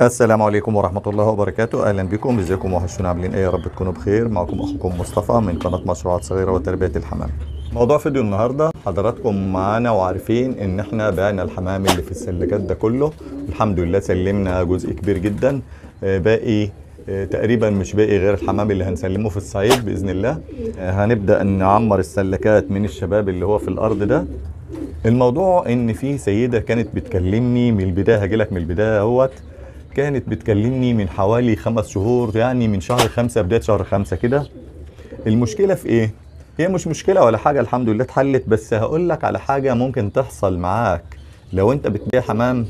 السلام عليكم ورحمة الله وبركاته. أهلا بكم. ازيكم وحشونا عاملين؟ إيه يا رب تكونوا بخير. معكم أخوكم مصطفى من قناة مشروعات صغيرة وتربية الحمام. موضوع فيديو النهاردة حضراتكم معانا وعارفين إن إحنا بعنا الحمام اللي في السلكات ده كله. الحمد لله سلمنا جزء كبير جدا. آه، باقي آه، تقريبا مش باقي غير الحمام اللي هنسلمه في الصعيد بإذن الله. آه، هنبدأ نعمر السلكات من الشباب اللي هو في الأرض ده. الموضوع إن في سيدة كانت بتكلمني من البداية هجيلك من البداية أهوت. كانت بتكلمني من حوالي خمس شهور يعني من شهر خمسة بداية شهر خمسة كده. المشكلة في إيه؟ هي مش مشكلة ولا حاجة الحمد لله اتحلت بس هقول لك على حاجة ممكن تحصل معاك. لو أنت بتبيع حمام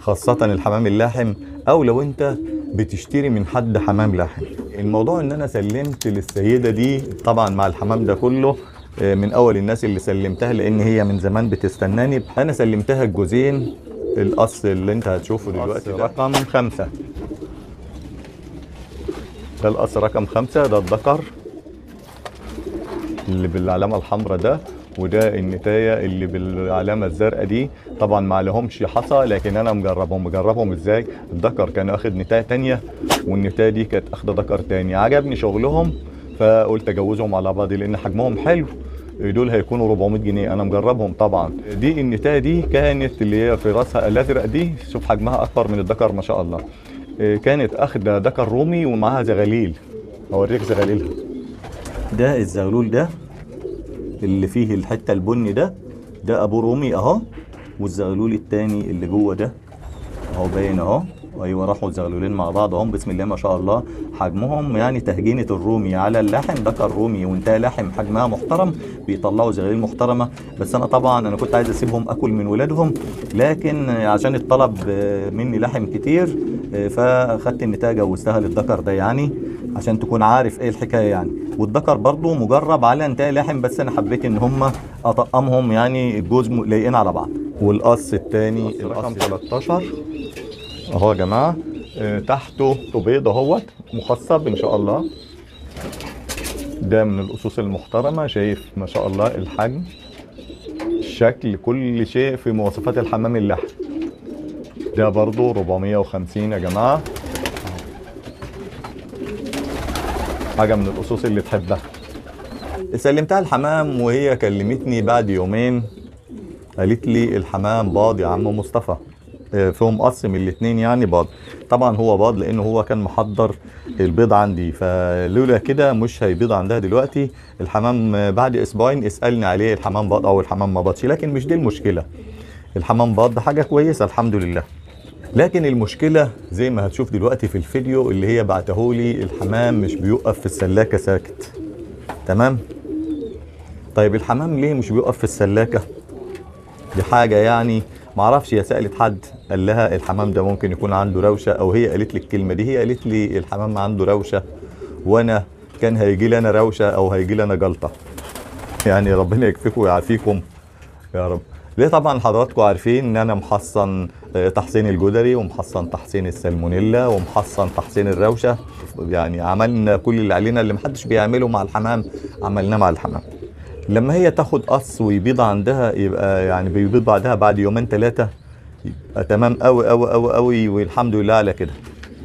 خاصة الحمام اللاحم أو لو أنت بتشتري من حد حمام لاحم. الموضوع إن أنا سلمت للسيدة دي طبعا مع الحمام ده كله آه، من أول الناس اللي سلمتها لأن هي من زمان بتستناني. أنا سلمتها الجوزين القص اللي انت هتشوفه دلوقتي ده رقم خمسة. ده القص رقم خمسة ده الذكر اللي بالعلامة الحمراء ده وده النتاية اللي بالعلامة الزرقاء دي. طبعا ما لهمش حصى لكن أنا مجربهم. مجربهم إزاي؟ الذكر كان واخد نتاية تانية والنتاية دي كانت أخدة ذكر تاني. عجبني شغلهم فقلت أجوزهم على بعض لأن حجمهم حلو. دول هيكونوا 400 جنيه. أنا مجربهم طبعا. دي النتاية دي كانت اللي هي في راسها الازرق دي شوف حجمها أكبر من الذكر ما شاء الله. إيه، كانت أخدة ذكر رومي ومعاها زغاليل. اوريك زغاليلها. ده الزغلول ده اللي فيه الحتة البني ده. ده أبو رومي أهو. والزغلول التاني اللي جوه ده أهو باين أهو. أيوه راحوا الزغلولين مع بعض. اهم بسم الله ما شاء الله حجمهم يعني تهجينة الرومي على اللحم. ذكر رومي وانتهى لحم حجمها محترم بيطلعوا زغاليل محترمة. بس أنا طبعا أنا كنت عايز أسيبهم أكل من ولادهم لكن عشان الطلب مني لحم كتير فأخدت النتايه جوزتها للذكر ده يعني عشان تكون عارف إيه الحكاية يعني. والذكر برضو مجرب على انتهاء لحم بس أنا حبيت إن هم أطقمهم يعني الجوز لايقين على بعض. والقص الثاني رقم 13 اهو يا جماعة آه، تحته بيض اهوت مخصب إن شاء الله. ده من الأسس المحترمة شايف ما شاء الله الحجم الشكل كل شيء في مواصفات الحمام اللحم ده برضو 450 يا جماعة. حاجة من الأسس اللي تحبها. سلمتها الحمام وهي كلمتني بعد يومين. قالت لي الحمام باض يا عم مصطفى. فيهم قص من الاثنين يعني باض طبعا هو باض لأنه هو كان محضر البيض عندي. فلولا كده مش هيبيض عندها دلوقتي. الحمام آه، بعد أسبوعين اسألني عليه. الحمام باض أو الحمام ما باضش لكن مش دي المشكلة. الحمام باض حاجة كويسة الحمد لله. لكن المشكلة زي ما هتشوف دلوقتي في الفيديو اللي هي بعتهولي الحمام مش بيوقف في السلاكة ساكت. تمام؟ طيب الحمام ليه مش بيوقف في السلاكة؟ دي حاجة يعني معرفش هي سألت حد قال لها الحمام ده ممكن يكون عنده روشة أو هي قالت لي الكلمة دي هي قالت لي الحمام عنده روشة وأنا كان هيجي لي أنا روشة أو هيجي لي أنا جلطة. يعني ربنا يكفيكم ويعافيكم يا رب. ليه طبعا حضراتكم عارفين إن أنا محصن آه، تحصين الجدري ومحصن تحصين السلمونيلا ومحصن تحصين الروشة. يعني عملنا كل اللي علينا اللي محدش بيعمله مع الحمام عملناه مع الحمام. لما هي تاخد قص ويبيض عندها يبقى يعني بيبيض بعدها بعد يومين ثلاثة يبقى تمام قوي قوي قوي قوي والحمد لله على كده.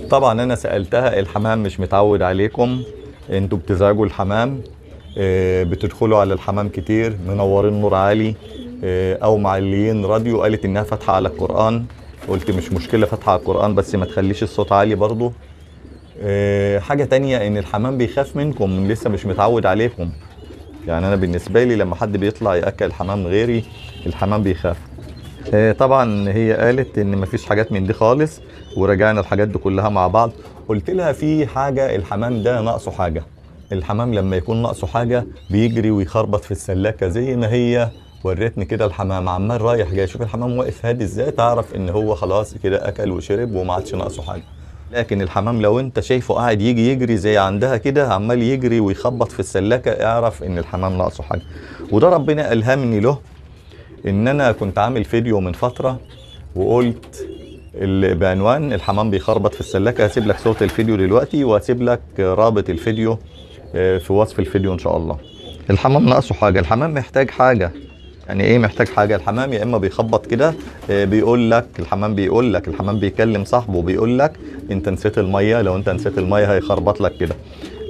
طبعا أنا سألتها الحمام مش متعود عليكم أنتوا بتزعجوا الحمام آه، بتدخلوا على الحمام كتير منورين نور عالي آه، أو معليين راديو قالت إنها فاتحة على القرآن. قلت مش مشكلة فاتحة على القرآن بس ما تخليش الصوت عالي برضو. آه، حاجة تانية إن الحمام بيخاف منكم لسه مش متعود عليكم. يعني أنا بالنسبة لي لما حد بيطلع يأكل حمام غيري الحمام بيخاف. آه، طبعا هي قالت إن مفيش حاجات من دي خالص وراجعنا الحاجات دي كلها مع بعض. قلت لها في حاجة الحمام ده ناقصه حاجة. الحمام لما يكون ناقصه حاجة بيجري ويخربط في السلاكة زي ما هي. وريتني كده الحمام عمال رايح جاي شوف الحمام واقف هادي إزاي؟ تعرف إن هو خلاص كده أكل وشرب وما عادش ناقصه حاجة. لكن الحمام لو انت شايفه قاعد يجي يجري زي عندها كده عمال يجري ويخبط في السلاكة اعرف إن الحمام ناقصه حاجة. وده ربنا ألهمني له إن أنا كنت عامل فيديو من فترة وقلت بعنوان الحمام بيخربط في السلاكة هسيب لك صوت الفيديو دلوقتي وهسيب لك رابط الفيديو آه، في وصف الفيديو إن شاء الله. الحمام ناقصه حاجة الحمام محتاج حاجة. يعني إيه محتاج حاجة؟ الحمام يا إما بيخبط كده آه، بيقول لك الحمام بيقول لك الحمام بيكلم صاحبه بيقول لك أنت نسيت المية لو أنت نسيت المية هيخربط لك كده.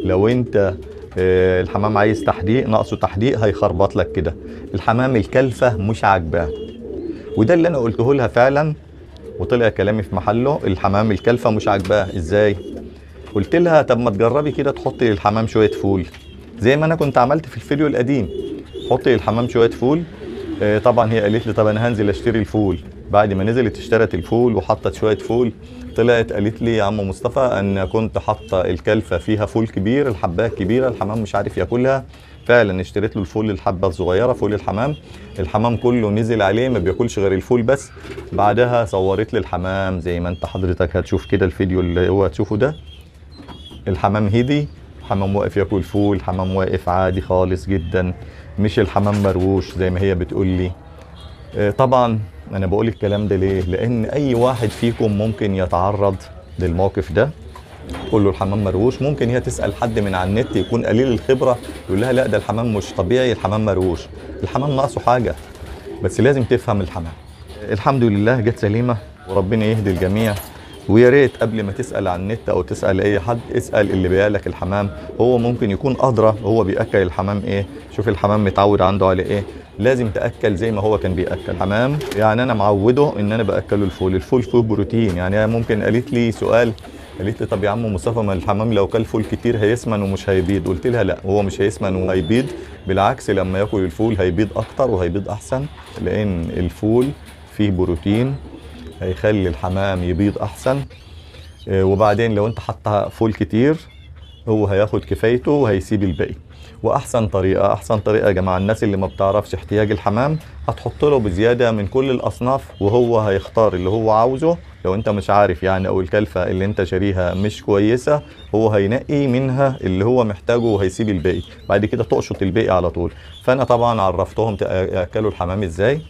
لو أنت آه، الحمام عايز تحديق ناقصه تحديق هيخربط لك كده. الحمام الكلفة مش عاجباه. وده اللي أنا قلته لها فعلا وطلع كلامي في محله الحمام الكلفة مش عاجباه. إزاي؟ قلت لها طب ما تجربي كده تحطي للحمام شوية فول. زي ما أنا كنت عملت في الفيديو القديم. حطي للحمام شوية فول طبعا هي قالت لي طب أنا هنزل أشتري الفول. بعد ما نزلت اشترت الفول وحطت شوية فول طلعت قالت لي يا عم مصطفى ان كنت حاطة العلفة فيها فول كبير الحباية كبيرة الحمام مش عارف ياكلها. فعلا اشتريت له الفول الحبة الصغيرة فول الحمام. الحمام كله نزل عليه ما بياكلش غير الفول بس. بعدها صورت لي الحمام زي ما أنت حضرتك هتشوف كده الفيديو اللي هو هتشوفه ده. الحمام هدي حمام واقف ياكل فول حمام واقف عادي خالص جدا. مش الحمام مروش زي ما هي بتقول لي. آه، طبعا أنا بقول الكلام ده ليه؟ لأن أي واحد فيكم ممكن يتعرض للموقف ده تقول له الحمام مروش. ممكن هي تسأل حد من على النت يكون قليل الخبرة يقول لها لا ده الحمام مش طبيعي الحمام مروش. الحمام ناقصه حاجة بس لازم تفهم الحمام. الحمد لله جت سليمة وربنا يهدي الجميع. ويا ريت قبل ما تسأل عن النت أو تسأل أي حد اسأل اللي بايع لك الحمام هو ممكن يكون أدرى هو بيأكل الحمام إيه شوف الحمام متعود عنده على إيه. لازم تأكل زي ما هو كان بيأكل حمام. يعني أنا معوده إن أنا بأكله الفول. الفول فيه بروتين. يعني ممكن قالت لي سؤال قالت لي طب يا عم مصطفى ما الحمام لو كل فول كتير هيسمن ومش هيبيض؟ قلت لها لأ هو مش هيسمن وهيبيض. بالعكس لما ياكل الفول هيبيض أكتر وهيبيض أحسن لأن الفول فيه بروتين. هيخلي الحمام يبيض أحسن. آه، وبعدين لو أنت حطها فول كتير هو هياخد كفايته وهيسيب الباقي. وأحسن طريقة أحسن طريقة يا جماعة الناس اللي ما بتعرفش احتياج الحمام هتحط له بزيادة من كل الأصناف وهو هيختار اللي هو عاوزه. لو أنت مش عارف يعني أو الكلفة اللي أنت شاريها مش كويسة هو هينقي منها اللي هو محتاجه وهيسيب الباقي. بعد كده تقشط الباقي على طول. فأنا طبعا عرفتهم ياكلوا الحمام إزاي.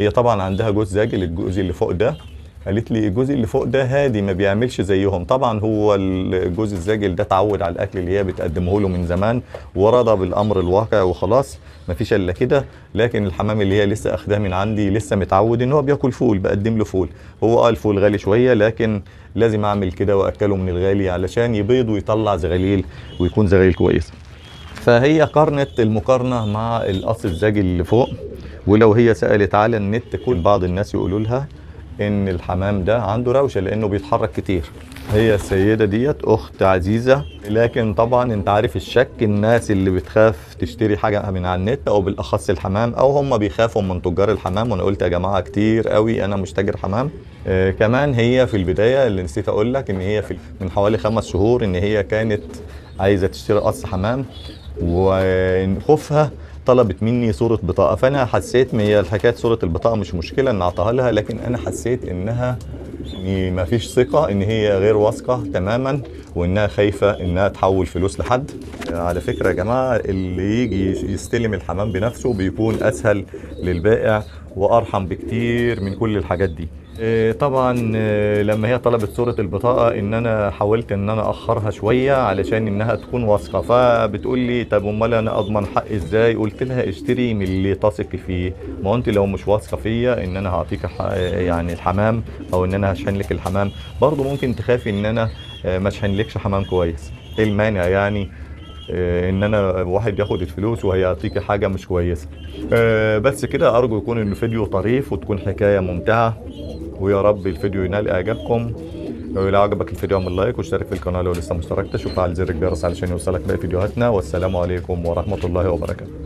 هي طبعا عندها جوز زاجل الجوز اللي فوق ده. قالت لي الجوز اللي فوق ده هادي ما بيعملش زيهم. طبعا هو الجوز الزاجل ده اتعود على الأكل اللي هي بتقدمه له من زمان ورضى بالأمر الواقع وخلاص ما فيش إلا كده. لكن الحمام اللي هي لسه أخداه من عندي لسه متعود إن هو بياكل فول بقدم له فول. هو آه الفول غالي شوية لكن لازم أعمل كده وأكله من الغالي علشان يبيض ويطلع زغاليل ويكون زغاليل كويسه فهي قارنت المقارنة مع القص الزاجل اللي فوق. ولو هي سألت على النت كل بعض الناس يقولوا لها إن الحمام ده عنده روشة لأنه بيتحرك كتير. هي السيدة ديت أخت عزيزة لكن طبعا أنت عارف الشك الناس اللي بتخاف تشتري حاجة من على النت أو بالأخص الحمام أو هم بيخافوا من تجار الحمام وأنا قلت يا جماعة كتير قوي أنا مش تاجر حمام. آه كمان هي في البداية اللي نسيت أقول لك إن هي في من حوالي خمس شهور إن هي كانت عايزة تشتري قص حمام وخوفها طلبت مني صورة بطاقة. فأنا حسيت هي الحكاية صورة البطاقة مش مشكلة إن أعطاها لها لكن أنا حسيت إني ما فيش ثقة إن هي غير واثقة تماما وإنها خايفة إنها تحول فلوس لحد. على فكرة يا جماعة اللي يجي يستلم الحمام بنفسه بيكون أسهل للبائع وأرحم بكتير من كل الحاجات دي. طبعا إيه، لما هي طلبت صورة البطاقة إن أنا حاولت إن أنا اخرها شوية علشان إنها تكون واثقة. فبتقول لي طب أمال أنا أضمن حقي إزاي؟ قلت لها اشتري من اللي تثقي فيه. ما أنت لو مش واثقة فيا إن أنا هعطيك يعني الحمام أو إن أنا هشحن لك الحمام. برضو ممكن تخافي إن أنا آه، ما اشحنلكش حمام كويس. إيه المانع يعني؟ آه، إن أنا واحد ياخد الفلوس وهيعطيكي حاجة مش كويسة. آه، بس كده أرجو يكون الفيديو طريف وتكون حكاية ممتعة. ويا رب الفيديو ينال إعجابكم. لو عجبك الفيديو اعمل لايك واشترك في القناة لو لسه ما اشتركتش وفعل زر الجرس علشان يوصلك باقي فيديوهاتنا. والسلام عليكم ورحمة الله وبركاته.